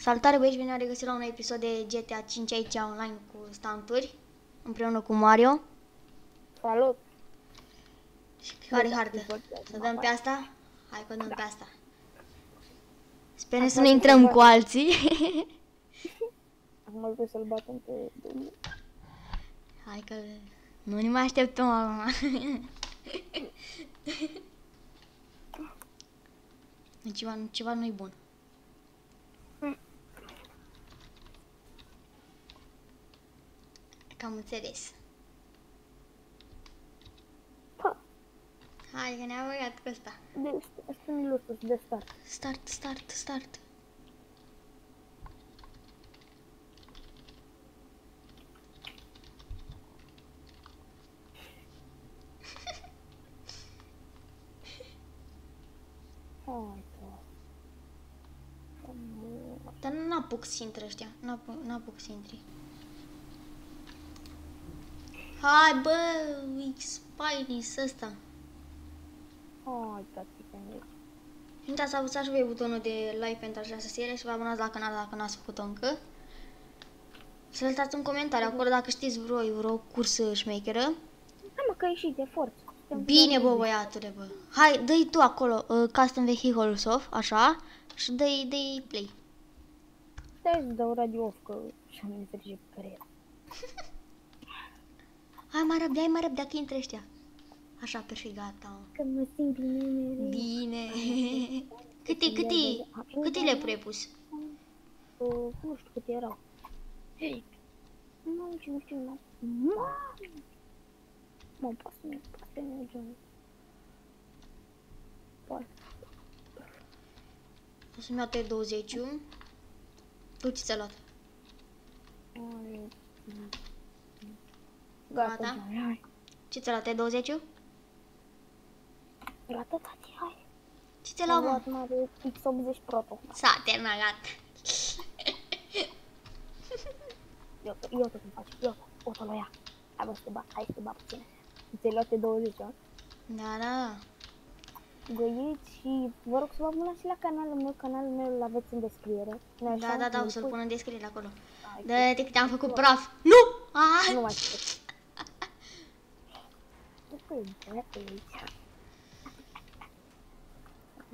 Salutare băieți, bine am regăsit la un episod de GTA 5 aici online cu stanturi, împreună cu Mario. Salut! Și care hartă? Să dăm pe asta? Hai că dăm pe asta. Sperăm să nu intrăm cu alții. Acum trebuie să-l batem pe domnul. Hai că nu ne mai așteptăm acum. ceva, ceva nu-i bun. Cam înțeles. Pa! Hai că ne-a băgat cu ăsta. De, spune lui sus, de start. Start, start, start. Hai, că... Dar nu apuc să intre ăștia. Nu apuc, nu apuc să intri. Hai, bă, Spidey ăsta. Hai, tati, că ne... Și nu uitați să apăsați și voi butonul de like pentru această serie și vă abonați la canal dacă n-ați făcut-o încă. Să lăsați un comentariu acolo dacă știți vreo, vreo cursă șmecheră. Hai mă, că ai ieșit de forță. Suntem Bine, doar bă, băiatule, bă. Hai, dă-i tu acolo, uh, custom vehicles off, așa, și dă-i, dă play. Stai să dau radio off, că și am înțelege pe cariera. Hai, mai răbdea, hai mai răbdea că intră ăștia. Așa, perfect, gata. Că mă simt bine mereu. Bine. Câte, câte, câte le prepus? Uh, nu știu câte erau. Hei! Nu, ce nu știu, nu. Mamă! Mă, poate să merg, poate să mergem. Poate. O să-mi iau T20-ul. Tu ce ți-a luat? Hai. Gata, Gata? Johnny, hai. Ce ți-a luat T20-ul? Gata, tati, hai. Ce ți-a Am luat, mă? luat mare X80 Pro tocmai. S-a terminat, gata. Eu, eu tot îmi faci, eu tot, o să-l ia. Hai bă, să te bat, hai să te bat puțin. Ți-ai luat 20, a? Da, da. Găiți și vă rog să vă abonați și la canalul meu, canalul meu îl aveți în descriere. Nu Da, așa? da, da, o Îl să-l pui? pun în descriere acolo. Hai, Dă-te că te-am făcut praf. Nu! Ah! Nu mai știu. Nu că-i băiatul aici.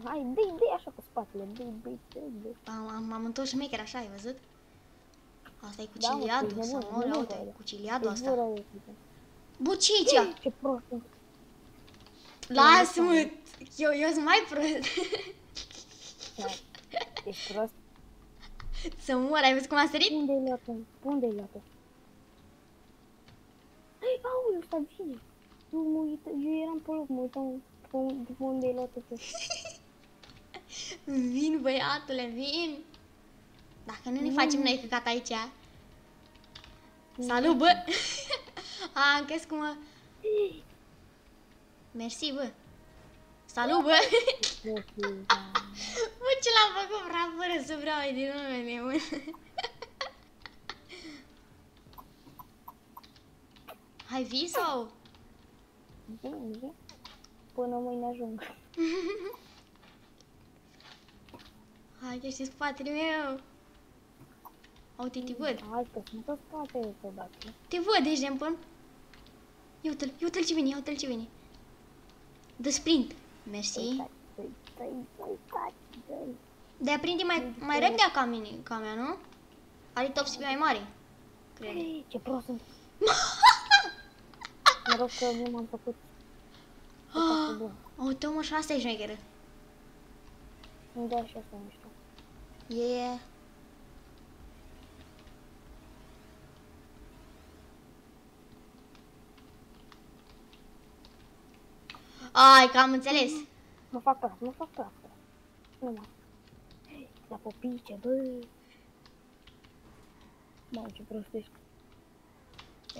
Hai, dă-i, dă-i așa cu spatele, dă-i, dă-i, dă-i, dă-i. Am, am, am întors șmecher așa, ai văzut? Asta e cu Da, mă, ciliadul, e să nebun, mor, nebun, uite, băiat. cu ciliadul E asta. gura lui, uite. Bă, ce e aici? Ce prost. Lasă-mă! Eu, eu sunt mai prost. Da. Ești prost? Să mor, ai văzut cum a sărit? Unde-i luat-o? Unde-i luat-o? Hei, aoleu, ăsta vine. Eu mă uit, eu eram pe loc, mă uitam pe unde, după unde ai luat-o tu. Vin, băiatule, vin. Dacă nu ne facem noi căcat aici. Salut, bă! A, am crezut cum mă... Mersi, bă! Salut, bă! Bă, ce l-am făcut praf fără să vreau ai din numele meu. Hai vii sau? Vine, vine. Până mâine ajung. Hai că ești în spatele meu. Uite, te văd. Hai că sunt pe spate eu odată. Te văd, ești jempon. Ia uite-l, ia uite-l ce vine, ia uite-l ce vine. Dă sprint. Mersi. Stai, stai, stai, stai, stai, stai. De aprinde mai, mai repede ca mine, ca mea, nu? Are top speed mai mare. Cred. Hei, Ce prost sunt. Mă rog că nu m-am făcut. Ah, Uite, mă, și asta e șmecheră. Nu da și asta, nu știu. E... Ai, că am înțeles. Mă fac praf, mă fac praf. Nu mă. La popice, bă. Mamă, ce prost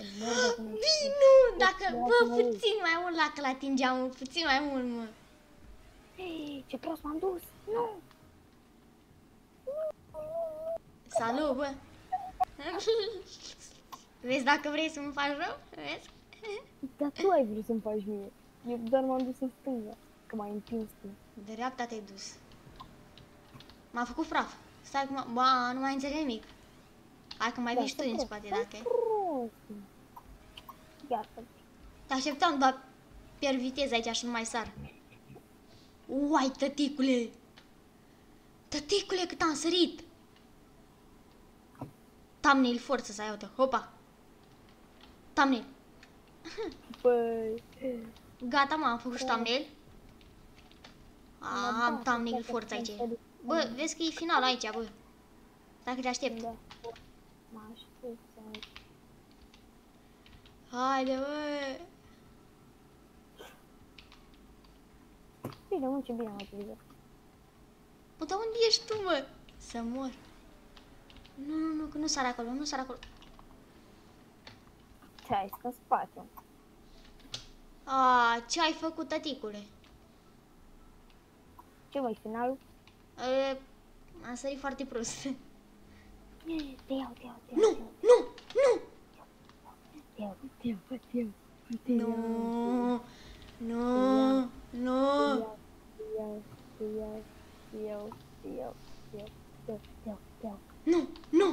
ești. E merda cum ești. Vinu, dacă, bă, puțin mai mult la că l-atingeam, mă, puțin mai mult, mă. Hei, ce prost m-am dus. Nu. Salut, bă. Vezi dacă vrei să mă faci rău? Vezi? Dar tu ai vrut să-mi faci mie. Eu doar m-am dus în stânga. Că m-ai împins tu. De dreapta te-ai dus. M-a făcut praf. Stai cum... Ba, nu mai înțeleg nimic. Hai că mai Da, vii și tu stai în prost, spate, stai dacă e. prost. Iată. Te așteptam, dar pierd viteză aici și nu mai sar. Uai, tăticule! Tăticule, cât am sărit! Thumbnail forță să ai, uite, hopa! Thumbnail. Băi. Gata, mă, am făcut și Da. thumbnail. A, am thumbnail forță aici. Bă, vezi că e final aici, bă. Dacă te aștept. Da. Mă aștept să... Haide, bă! Bine, mă, ce bine am utilizat. Bă, dar unde ești tu, mă? Să mor. Nu, nu, nu, că nu sar acolo, nu sar acolo. Ce ai, în spate. A, ce ai făcut, tăticule? Ce mai finalul? E, am sărit foarte prost. Te iau, te iau, te iau. Nu, nu, nu! Te iau, te iau, te iau. Te iau, Nu, nu, nu. te iau, te iau, te iau, te iau, te iau, te iau, te iau, te iau. Nu, nu!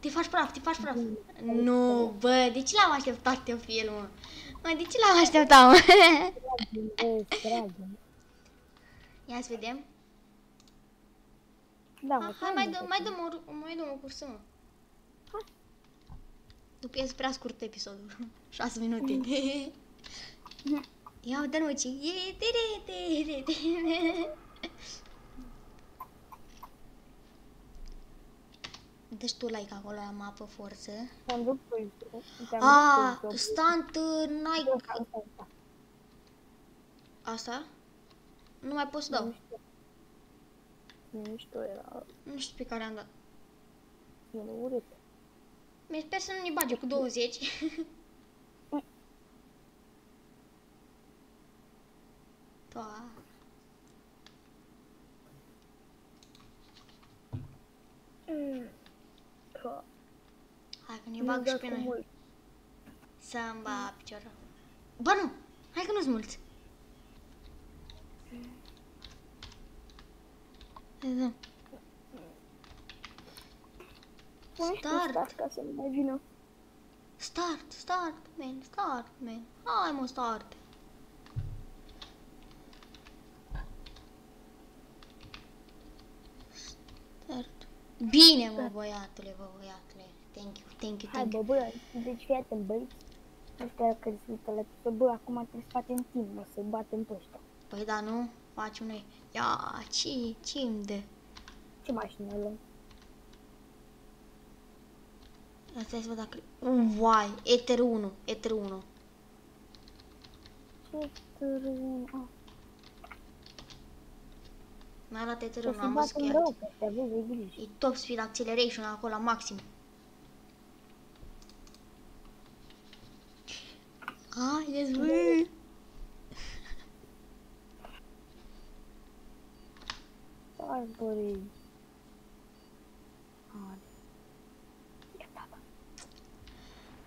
Te faci praf, te faci praf. Nu, bă, de ce l-am așteptat eu pe el, mă? Mă, de ce l-am așteptat, mă? Bă, tragem. Ia să vedem. Da, mă, Ah, hai, mai tragem dăm, mai dăm o, mai dăm o cursă, mă. După e prea scurt episodul. 6 minute. Ia uite mă, ce... E, tere, tere, tere. Deci tu like acolo la mapă forță. Te-am dus pe intro. Te-am A, dus pe stunt uh, intro. Nike. Bă, stai, stai, stai. Asta? Nu mai pot să dau. Mișto. Mișto era. Nu știu pe care am dat. E urât. Mi sper să nu ne bage cu 20. Pa. Că Hai că ne nu bag și dat pe cu noi. mult. Să-mi ba piciorul. Bă, nu! Hai că nu-s mulți. Hai, da. Pune și tu Start. start ca să nu mai vină. Start, start, man, start, man. Hai mă, start. Start. Bine, mă, băiatule, bă, băiatule. Thank you, thank you, Hai thank you. bă, bă, deci fii atent, băi. Ăștia care se uită la tine, bă, acum trebuie să facem timp, mă, să-i batem pe ăștia. Păi da, nu? Facem noi. Ia, ce, ce îmi dă? Ce mașină luăm? Asta să văd dacă... Uai, Ether 1, Ether 1. Ce târziu, ah. Mi-a luat Ether Să 1, se am batem e, e top speed acceleration acolo la maxim. Haideți, bă! Hai, băi.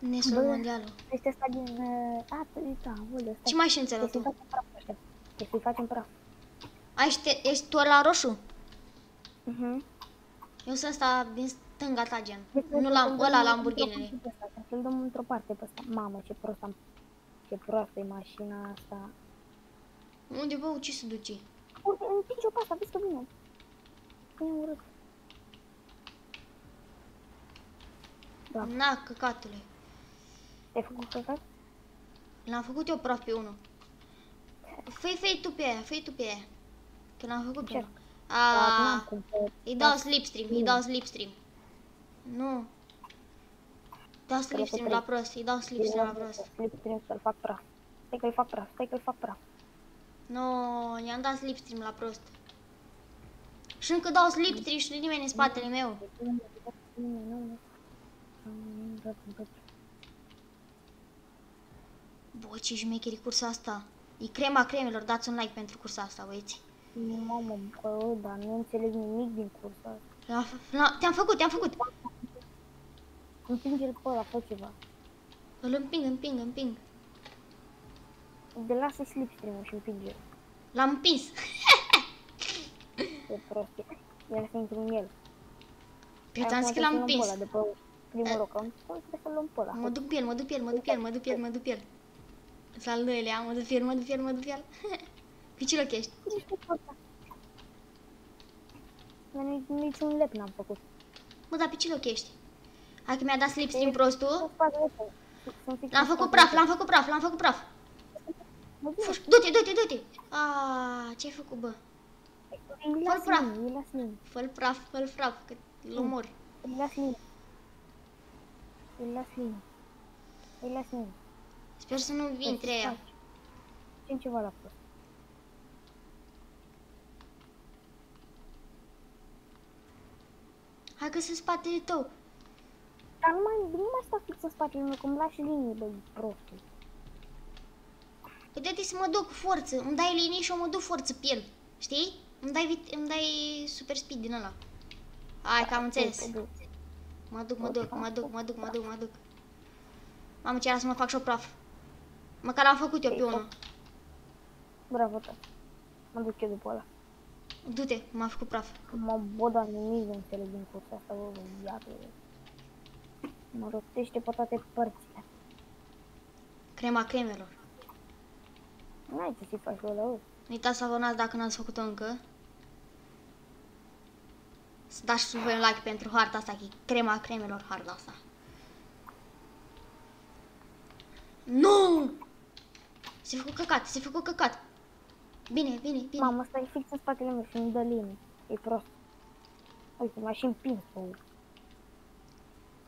Nesul Bă. mondialul. Este asta din... Uh, a, păi, da, bă, Ce stai. mașină ți-ai luat Trebuie să-i tu? facem praf ăștia. Trebuie să-i facem praf. Ai, ești, ești tu la roșu? Mhm. Eu sunt ăsta din stânga ta, gen. Deci, Nu să-l la dăm ăla, într-o Lamborghini. parte pe ăsta, Să-l dăm într-o parte pe ăsta. Mamă, ce prost am... Ce proastă e mașina asta. Unde, bă, ce se duce? Uite, împinge-o pe asta, vezi că vine. Că e urât. Da. Na, căcatule. Te-ai făcut căcat? L-am făcut eu praf pe unul. Făi, făi tu pe aia, făi tu pe aia. Că l-am făcut pe Ce? unul. Da, n-am A, cum să... îi dau slipstream, îi dau slipstream. Nu. Dau slipstream la prost, îi dau slipstream la prost. Slipstream să-l fac praf. Stai că-l fac praf, stai că-l fac praf. Nu, i-am dat slipstream la prost. Și încă dau slipstream și nimeni în spatele meu. Bă, ce șmecheri cursa asta. E crema cremelor, dați un like pentru cursa asta, băieți. Mamă, bă, dar nu înțeleg nimic din cursa asta. La, la, te-am făcut, te-am făcut. Împinge-l pe ăla, fă ceva. Îl împing, împing, împing. De lasă slipstream-ul și împinge-l. L-am împins. Ce prostie. El să intru în el. Pe ți-am zis că l-am împins. împins. De pe primul roc. Am spus că să-l luăm pe ăla. Mă duc pe el, mă duc pe el, mă duc pe el, mă duc pe el, mă duc pe el. Să al doilea, mă duc pe el, mă duc pe el, mă duc pe el. Pe ce loc ești? Dar nici, niciun lep n-am făcut. Mă, dar pe ce loc ești? Hai că mi-a dat slipstream prostul. Sunt spatele tău. Sunt fix L-am în făcut spatele praf, tău. l-am făcut praf, l-am făcut praf. Mă duc. Fugi, du-te, du-te, du-te. Aaaa, ce-ai făcut, bă? Îi Fă-l las praf. mie, îi las mie. Fă-l praf, fă-l praf, că îl omor. Îi las mie. Îi las mie. Îi las mie. Sper să nu intre ea. Ce ceva la prost. Hai că sunt spatele tău. Dar nu mai, nu mai sta fix în spatele meu, că îmi lași linii, băi, prostul. Uite-te să mă duc cu forță. Îmi dai linii și eu mă duc forță pe el. Știi? Îmi dai, vit- îmi dai super speed din ăla. Hai că am înțeles. Mă duc, mă duc, mă duc, mă duc, mă duc, mă duc. Mamă, ce era să mă fac și o praf. Măcar am făcut eu pe unul. Bravo, tată. Mă duc eu după ăla. Du-te, m-a făcut praf. Mă boda nimic nu înțeleg din cursa asta, bă, bă, iată. Mă rotește pe toate părțile. Crema cremelor. N-ai ce să-i faci lui ăla, bă. Nu uitați să abonați dacă n-ați făcut-o încă. Să dați și voi un like pentru harta asta, că e crema cremelor harta asta. Nu! Se făcut căcat, se făcut căcat. Bine, bine, bine. Mamă, ăsta e fix în spatele meu și îmi dă linii. E prost. Uite, m-a și împins pe urmă.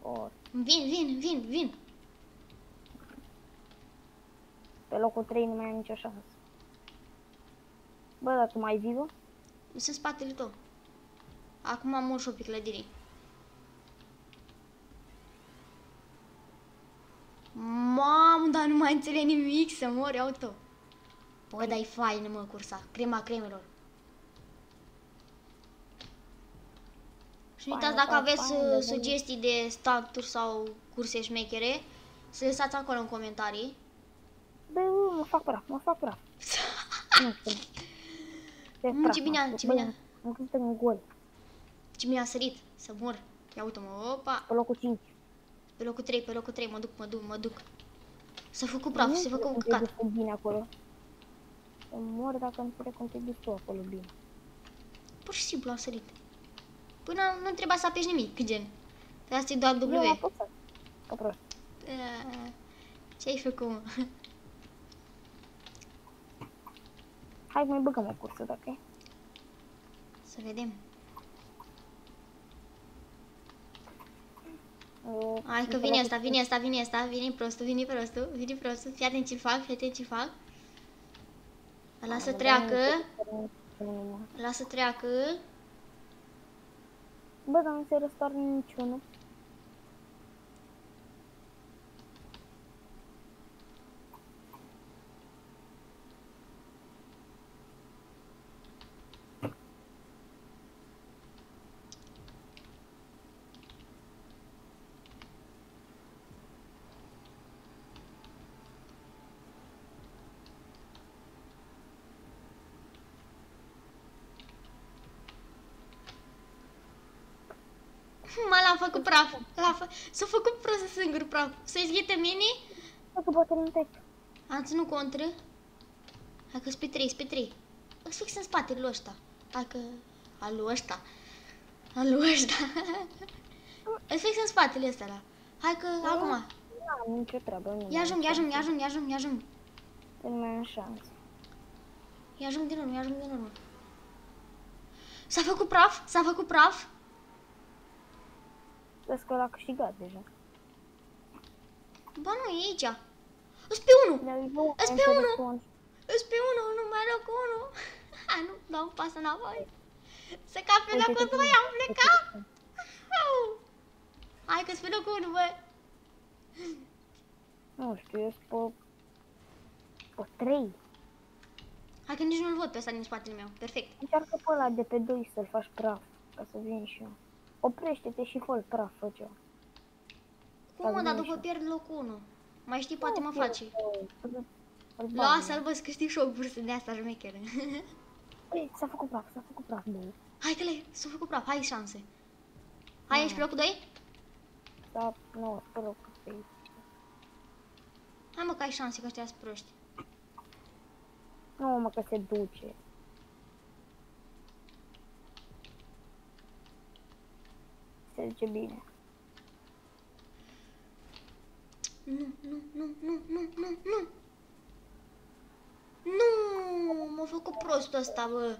Or, Vin, vin, vin, vin. pe locul 3 nu mai am nicio șansă. Bă, dar tu mai vivă? Sunt în spatele tău. Acum am și pe clădirii. Mamă, dar nu mai înțeleg nimic să mor auto. Bă, dar e faină, mă, cursa. Crema cremelor. Și nu uitați Faină, dacă faină, aveți faină, uh, de sugestii de staturi sau curse șmechere, să lăsați acolo în comentarii. Bă, bă, mă fac praf, mă fac praf. Nu știu. Ce Mm, ce bine a- ce bine a- Am crezut în gol. Ce mi-a sărit să mor. Ia uite-mă, opa. Pe locul 5. Pe locul 3, pe locul 3, mă duc, mă duc, mă duc. S-a făcut praf, se făcut cum te căcat. duci tu bine acolo. Să mor dacă nu știu cum te duci tu acolo bine. Pur și simplu am sărit. Până nu trebuia să apeși nimic, gen. Trebuia să-i doar W. Eu am apăsat. Ca prost. Eh, Ce ai făcut, mă? Hai mai băgăm o cursă dacă e. Să vedem. Eu- Hai că eu vine pe asta, vine asta, vine asta, vine prostul, vine prostul, vine prostul. Fii atent ce fac, fii atent ce fac. Îl las să locul- treacă, Nu, nu, nu. îl las să treacă. Bă, dar nu se răstoarnă niciunul. Ma l-am făcut praf. L-am fă... S-a făcut prost singur praf. Să-i zghete mini? Bă, că poate nu te Am ținut contră. Hai că pe 3, pe 3. Îți fix în spatele lui ăsta. Hai că... Al lui ăsta. Al lui ăsta. Îți fix în spatele ăsta, da. Hai că acum. Nu am nicio treabă. Nu Ia ajung, ia ajung, ia ajung, ia ajung, ia ajung. Nu mai am șansă. Ia ajung din urmă, ia ajung din urmă. S-a făcut praf? S-a făcut praf? Vezi că l-a câștigat deja. Ba nu, e aici. Îs pe unul. Dar eu Îs am pe să unul. răspund. Îs pe unul, nu mai loc unul. Ha, nu, dau un pas înapoi. Să cap pe Uite locul că 2, tu- am plecat. Au. Hai că-s pe locul 1, bă. Nu știu, eu sunt pe... Pe 3. Hai că nici nu-l văd pe ăsta din spatele meu. Perfect. Încearcă pe ăla de pe 2 să-l faci praf. Ca să vin și eu. Oprește-te și fă praf, fă ceva. Cum mă, Să dar vin după și pierd locul 1. Mai știi, poate mă Nu, face. eu- îl- îl bag. Lasă-l, bă, să câștig și o bursă de asta șmecheră. Ei, s-a făcut praf, s-a făcut praf, bă. Hai că le, s-a făcut praf, hai șanse. Hai, ești pe locul 2? Da, nu, pe locul pe aici. Hai mă că ai șanse că ăștia sunt proști. Nu, mă, că se duce. Se duce bine. Nu, nu, nu, nu, nu, nu, nu. Nu, m-a făcut prostul ăsta, bă.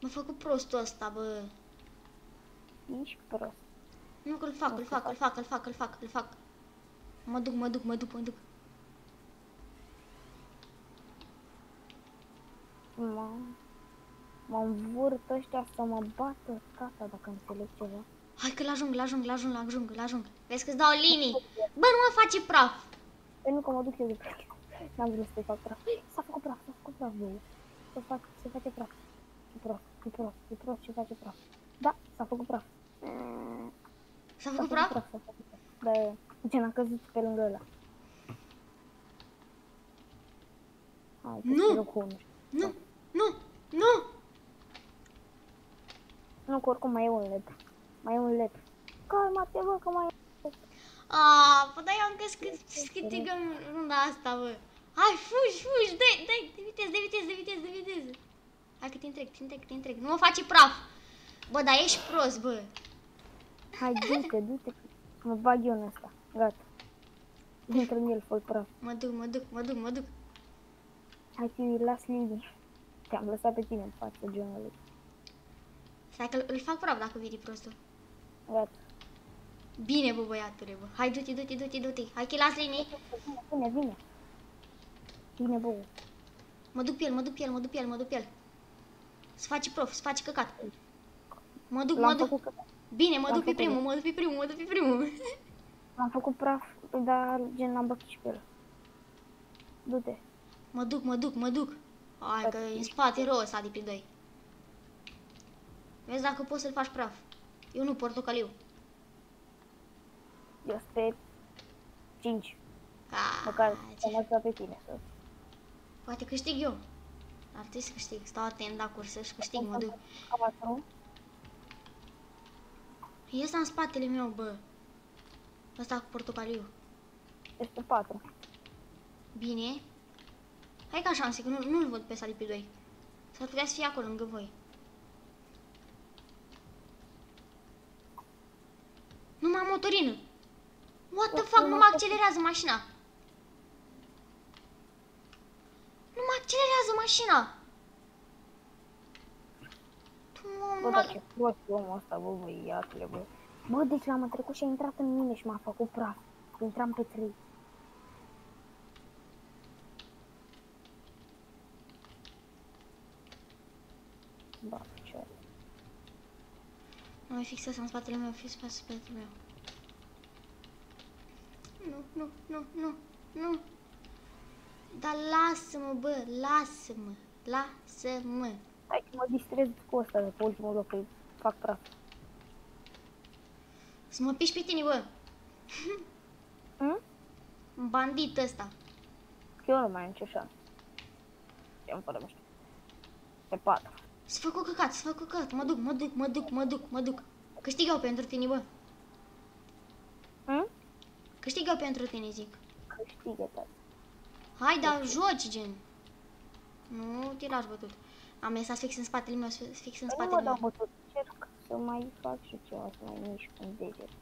M-a făcut prostul ăsta, bă. Ești prost. Nu că îl fac, îl fac, îl fac, îl fac, îl fac, îl fac. Mă duc, mă duc, mă duc, mă duc. Mă, mă învârt ăștia să mă bată tata dacă înțeleg ceva. Hai că l-ajung, l-ajung, l-ajung, l-ajung, l-ajung. Vezi că-ți dau linii. Bă, nu mă face praf. Păi nu că mă duc eu de N-am vrut să-i fac praf. S-a făcut praf, s-a făcut praf, băie. Se, fac, se face praf. E prost, e prost, e prost ce face praf. Da, s-a făcut praf. S-a S-a făcut praf? s-a făcut praf. Da, e. Gen, a căzut pe lângă ăla. Hai, că Nu! pe locul unu. Nu, nu, nu. Nu, că oricum mai e un led. Mai e un led. Calma-te, bă, că mai e A, bă, dar eu am crezut că câștigăm runda asta, bă. Hai, fugi, fugi, dai, dai, de viteză, de viteză, de viteză, de viteză. Hai că te întreg, te întreg, te întreg. Nu mă face praf. Bă, dar ești prost, bă. Hai, du-te, du-te. Mă bag eu în ăsta. Gata. Intră în el, fă praf. Mă duc, mă duc, mă duc, mă duc. Hai că las linii. Te-am lăsat pe tine în față, Johnului. Stai că îl fac praf dacă viri prostul. Gata. Bine, bă, băiatule, bă. Hai, du-te, du-te, du-te, du-te. Hai că las linii. Vine, vine. Vine, bă. Mă duc pe el, mă duc pe el, mă duc pe el, mă duc pe el. Se face prof, se face căcat. Mă duc, mă L-am duc. făcut, că- Bine, mă l-am duc pe făcut primul, eu. mă duc pe primul, mă duc pe primul. l-am făcut praf, dar gen l-am bătut și pe el. Du-te. Mă duc, mă duc, mă duc. Hai că e în spate rău ăsta de pe doi. Vezi dacă poți să-l faci praf. Eu nu, portocaliu. Eu sunt pe 5. Ca... Măcar ce- să mă lăsat pe tine. Să... Poate câștig eu. Ar trebui să câștig. Stau atent la cursă și câștig, mă duc. Ca patru. E ăsta în spatele meu, bă. Ăsta cu portocaliu. Este 4. Bine. Hai ca șanse, că nu, nu-l văd pe ăsta de pe doi. S-ar putea să fie acolo, lângă voi. Numai motorină. What the fuck, nu mă accelerează mașina. Nu mă accelerează mașina. Tu, Bă, mă, dar ce prost e omul ăsta, bă, băiatule, bă. Bă, deci l-am trecut și a intrat în mine și m-a făcut praf. Intram pe 3. Ba, ce Nu mai fixează în spatele meu, fix pe spatele meu. Nu, nu, nu, nu, nu. Dar lasă-mă, bă, lasă-mă, lasă-mă. Hai că mă distrez cu ăsta de pe ultimul loc, că fac praf. Să mă piși pe tine, bă. Hm? Un bandit ăsta. Că eu nu mai am nicio șansă. Ce-am fără mișto. Pe 4. Să fac o căcat, să fac o căcat. Mă duc, mă duc, mă duc, mă duc, mă duc. Câștig eu pentru tine, bă. Hm? Câștig eu pentru tine, zic. Câștigă, tati. Hai, dar joci, gen. Nu te lași bătut. Am lăsat fix în spatele meu, fix în Păi nu spatele mă dau meu. bătut. Încerc să mai fac și ceva, să mai mișc un deget.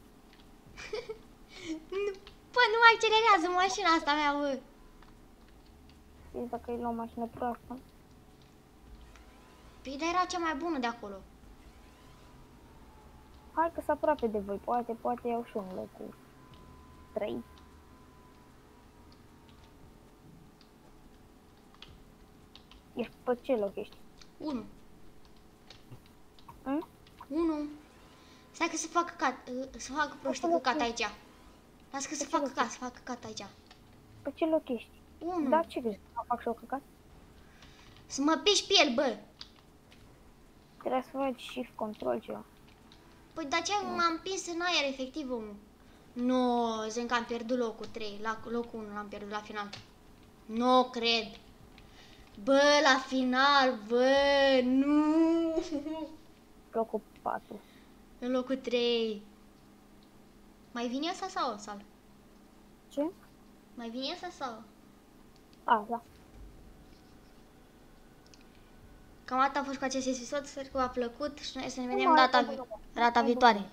Nu- Bă, nu mai accelerează mașina asta mea, bă. Știți dacă îi luăm mașină proastă? Păi, dar era cea mai bună de acolo. Hai că sunt aproape de voi, poate, poate iau și un loc cu 3. Ești pe ce loc ești? 1. Hm? 1. Stai că să fac căcat, uh, să fac proști căcat aici. Las că să fac căcat, să fac căcat aici. Pe ce loc ești? 1. Da, ce crezi? Să fac și eu căcat? Să mă piși pe el, bă. Trebuie să faci shift control ceva. Păi de aceea m-am pins în aer, efectiv, omul. Nu, zic că am pierdut locul 3, la locul 1 l-am pierdut la final. Nu cred. Bă, la final, bă, nu. locul 4. În locul 3. Mai vine ăsta sau sal? Ce? Mai vine ăsta sau? A, da. Cam atât a fost cu acest episod, sper că v-a plăcut și noi să ne Nu vedem mai data, am vi- problema. data Hai, viitoare. bun.